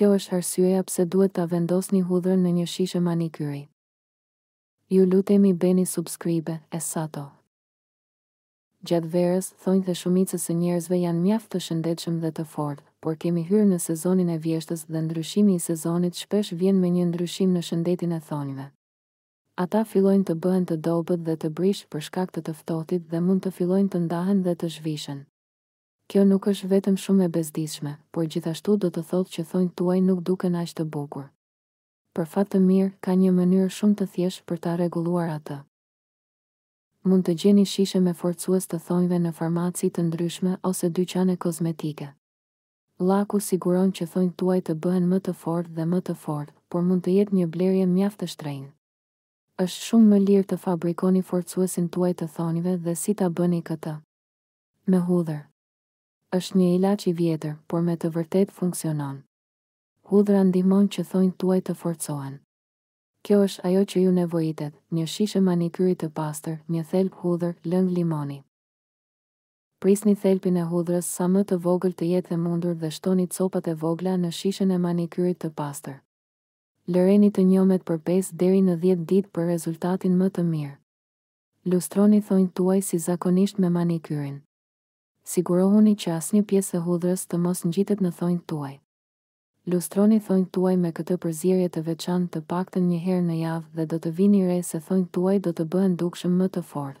Kjo është arsyeja pse duhet ta vendosni hudhrën në një shishe manikyri. Ju lutemi bëni subscribe e sato. Gjatë verës, thonjtë e shumicës së njerëzve janë mjaft të shëndetshëm dhe të fortë, por kemi hyrë në sezonin e vjeshtës dhe ndryshimi i sezonit shpesh vjen me një ndryshim në shëndetin e thonjve. Ata fillojnë të bëhen të dobët dhe të brishtë për shkak të të ftohtit dhe mund të fillojnë të ndahen dhe të zhvishen. Kjo nuk është vetëm shumë e bezdisshme, por gjithashtu do të thotë që thonjtë tuaj nuk duken aq të bukur. Për fat të mirë, ka një mënyrë shumë të thjeshtë për ta rregulluar atë. Mund të gjeni shishe me forcues të thonjve në farmaci të ndryshme ose dyqane kozmetike. Llaku siguron që thonjtë tuaj të bëhen më të fortë dhe më të fortë, por mund të jetë një blerje mjaft e shtrenjtë. Është shumë më lirë të fabrikoni forcuesin tuaj të thonjve dhe si ta bëni këtë. Me hudhër. Është një ilaç i vjetër, por me të vërtetë funksionon. Hudhra ndihmon që thonjtë tuaj të forcohen. Kjo është ajo që ju nevojitet, një shishe manikyri të pastër, një thelb hudhër, lëng limoni. Prisni thelbin e hudhrës sa më të vogël të jetë e mundur dhe shtoni copat e vogla në shishen e manikyrit të pastër. Lëreni të njomet për pesë deri në dhjetë ditë për rezultatin më të mirë. Lustroni thonjtë tuaj si zakonisht me manikyrin. Sigurohuni që asnjë pjesë e hudhrës të mos ngjitet në thonjtë tuaj. Lustroni thonjtë tuaj me këtë përzierje të veçantë të paktën një herë në javë dhe do të vini re se thonjtë tuaj do të bëhen dukshëm më të fortë.